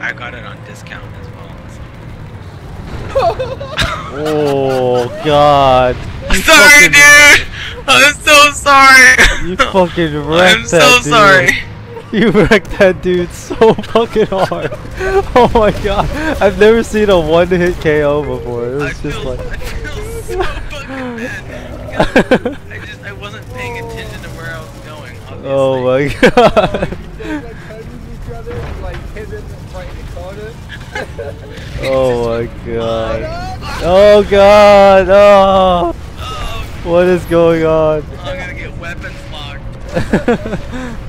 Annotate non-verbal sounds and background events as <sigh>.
I got it on discount as well. <laughs> Oh god. You sorry, fucking- dude. I'm so sorry. You fucking <laughs> wrecked I'm that so dude. sorry. <laughs> You wrecked that dude so fucking hard. Oh my god. I've never seen a one hit KO before. It I was just feel, like. I feel so fucking bad. I just I wasn't paying attention to where I was going. Obviously. Oh my god. Guys like hugging each and like hitting right in the corner. <laughs> Oh my god. <laughs> Oh god. Oh. Oh, What is going on? Oh, I'm gonna get weapons locked. <laughs>